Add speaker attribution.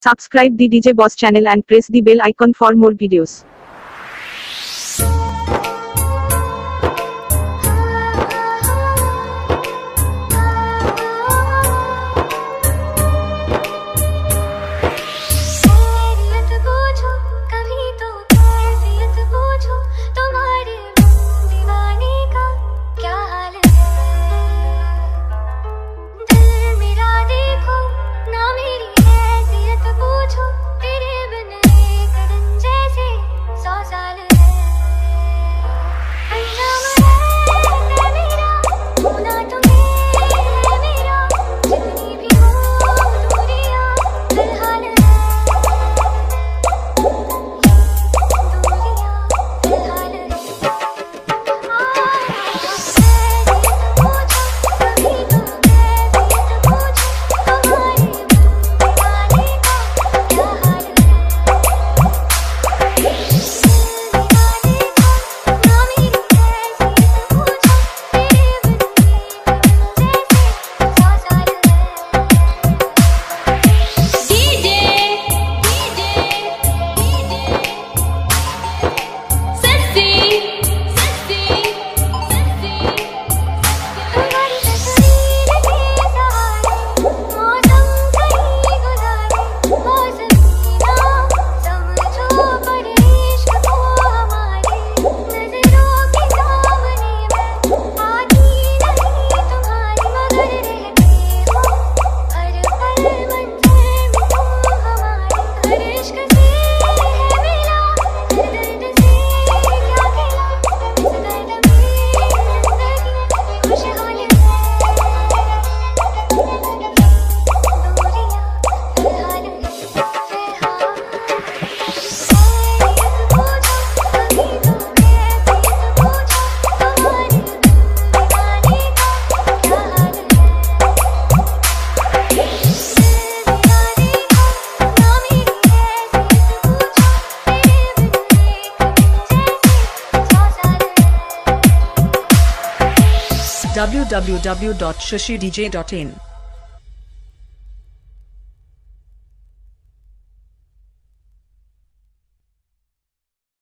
Speaker 1: Subscribe the DJ Boss channel and press the bell icon for more videos.
Speaker 2: www.shashidj.in.